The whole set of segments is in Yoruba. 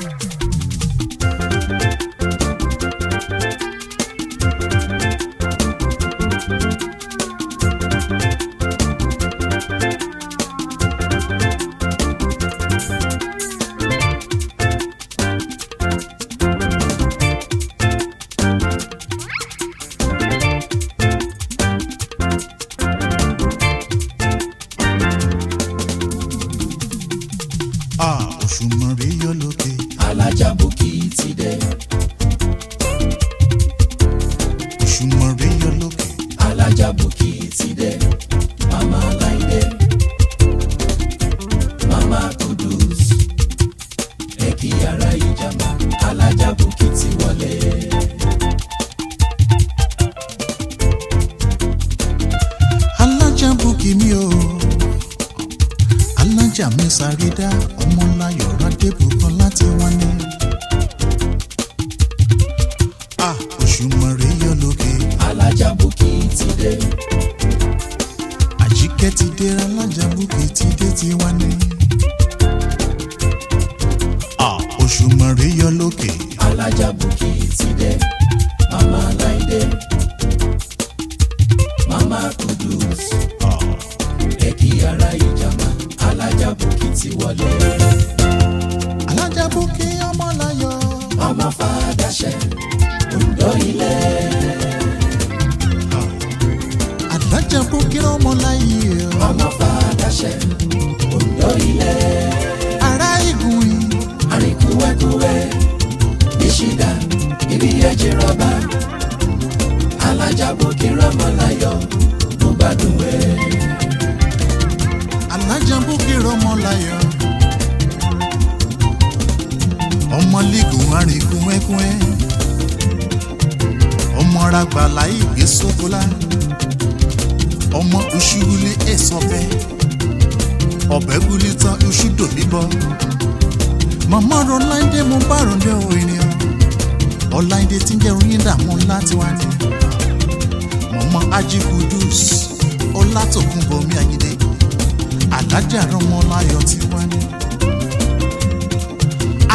Bye. òṣùmàrè yọ lókè. alájà Bukky ti dé. òṣùmàrè yọ máníjà mi sáré dá ọmọláyọ̀ rádébùkọ́ láti wọ́n ní. a òṣùmọ̀rẹ́ yọ lókè. alájà Bukky ti dé. àjíkẹ́ ti dé alájà Bukky ti dé ti wá ní. a òṣùmọ̀rẹ́ yọ lókè. alájà Bukky ti dé màmá láìdé. ti wọlé. alájà Bukky ọmọláyọ̀. ọmọ fàdáṣẹ Ondo ilé. alájà Bukky ọmọláyọ̀. láyọ̀. ọmọ lígùn arìn kúnwẹ́kúnwẹ́ ọmọ ragbà láì gbé sókólá ọmọ oṣùwìlì èsọfẹ ọbẹ wuli tán oṣù dòmíbọ màmá Ọláìdé mo bá ròndé o ènìyàn Ọláìdé tí ń jẹun yín dààmú láti wá ní màmá ají kudus ọlátòkùnbọmi àgídé àlájàrọ ọmọ láyọ̀ ti wá ní.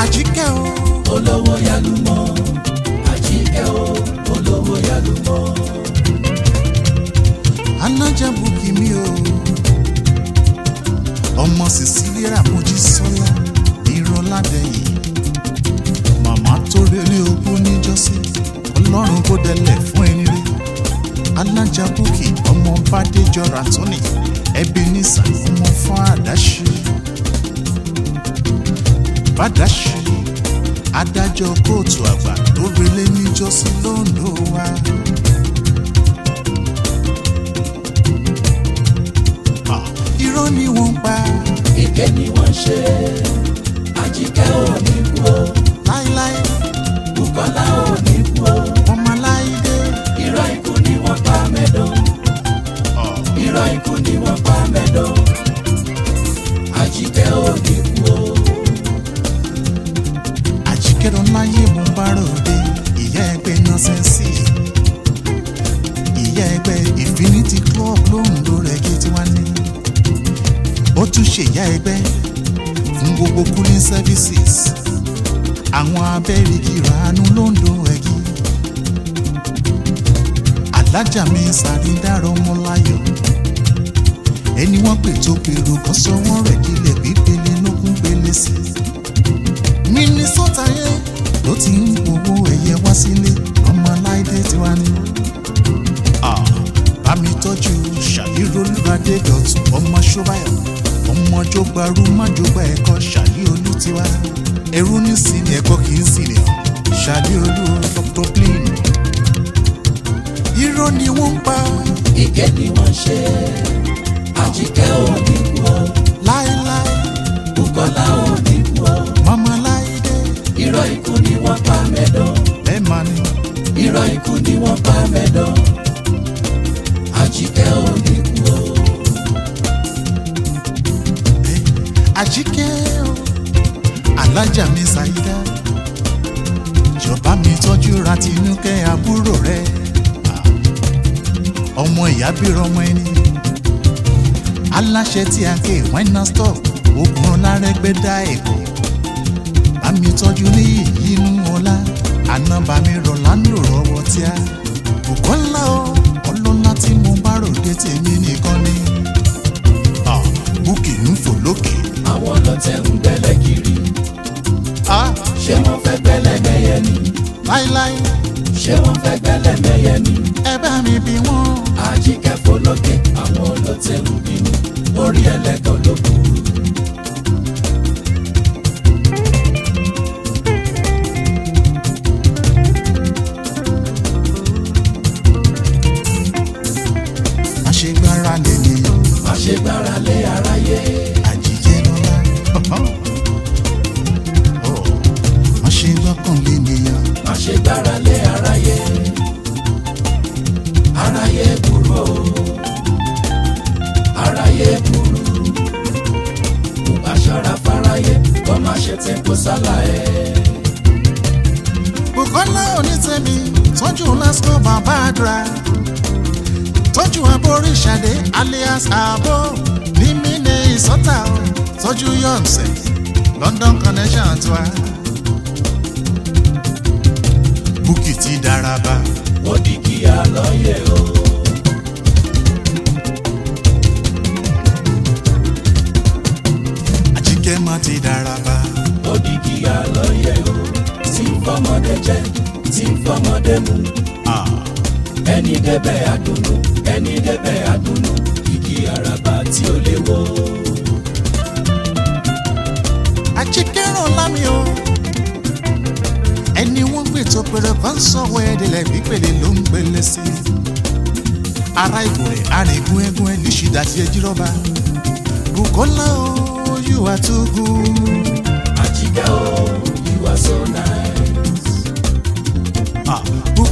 àjíkẹ́ o. olówó yálùmọ́ àjíkẹ́ o olówó yálùmọ́. anájà bùkì mi o ọmọ sìsílẹ́rà mojí sọ́yà ìrọ̀ládẹ́ yìí màmá tó relé ogún níjọ́sí ọlọ́run kó délẹ̀ fún ẹni rẹ̀ alájà bókì ọmọ bàdéjọra tóní ẹbí nísà ọmọ fún àdáṣe bàdáṣe adájọ́ kóòtù àgbà tó relé níjọ́sí lóńdó wa. Ah, irọ́ ni wọ́n pa. èké ni wọ́n ṣe é. pẹ́ Infinity Club lóńdó rẹ̀ kí tí wọ́n ní. ó tún ṣèyá ẹgbẹ́ fún gbogbo cooling services àwọn abẹ́rìgì ránú lóńdó ẹ̀gí. alájà mi sàrídàrọ̀ ọmọláyọ̀ ẹni wọ́n pè tó pèrò kan sọ wọ́n rẹ̀ kílẹ̀ pípele lókun pele sí. Minnesota yẹn ló ti ń gbowó ẹ̀yẹ wá sílé. Sunday dot ọmọ ṣọ́bàyà ọmọ jọgba rú májọgba ẹ̀kọ́ olú tiwa ẹrú ní sinmi ẹ̀kọ́ kì í sílẹ̀ ṣàlí olú Dr. Plin. irọ́ ni wọ́n ń pa. ìké ni wọ́n ṣe àjíkẹ́ òní kú ọ. láéláé. Bùkọ́lá òní kú ọ. mama láìdé. irọ́ ikú ni wọ́n pa mẹ́dọ̀. bẹ́ẹ̀ máa ní. irọ́ ikú ni wọ́n pa mẹ́dọ̀. àjíkẹ́ òní kú Àjíkẹ́ o alájà mi ṣàyídá jọba mi tọ́jú ra tinúkẹ́ àbúrò rẹ̀ ọmọ ìyá bírọ ọmọ ẹni aláṣẹ tí a ké wẹ́nà stop ogun ọlárẹ́gbẹ́dá ẹ̀kọ́ bá mi tọ́jú ní ìyínú ọlá àná bá mi rọ̀ lánàá rọ̀wọ́ tíá òkò ńlá o. fẹ́ gbẹ́yẹ ni. láíláí. ṣé wọ́n fẹ́ gbẹ́lẹ̀ mẹ́yẹ ni. ẹ bá mi bí wọ́n. àjíkẹ́ fọlọ́kẹ́ àwọn olótẹ́rù bínú orí ẹlẹ́kọ̀ọ́ ló kúrú. tètè kó sálàyé. Bùkọ́lá Onítẹ̀mí tọ́jú lásìkò bàbá àdúrà tọ́jú aboríṣàdé alias abo ní mímí ìsọ́tà tọ́jú yọ̀nsẹ̀ London connection tiwa. Bukky ti Dáraba. wọ́n di kí a lọ́yẹ̀ o. Àjíkẹ́ má ti òkìkí àlọ́yẹ o tí ń fọmọdé jẹ tí ń fọmọdé mu. ẹni débẹ̀ adunu. ẹni débẹ̀ àdùnnú kìkì àràbà tí ó léwo. àṣekẹ́rọ̀ lámì o ẹni wọ́n gbé tó pẹ̀lẹ́ bá ń sọ̀wọ́ ẹ̀dẹ̀lẹ̀ gbígbèlè ló ń gbélé sí i. ara ìbò rẹ̀ arìngun ẹ̀gún ẹ̀ níṣìdá ti ẹjírọ́ba Bukola o you are too good.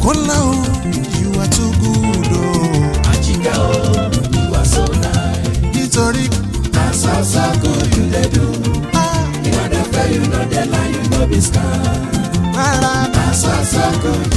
Kola o, you are too good o. Àjíkẹ́ o, you are so nice. Nítorí. Na so so good you dey do. You no dey fail, you no dey lie, you no be scam. Rárá. Na so so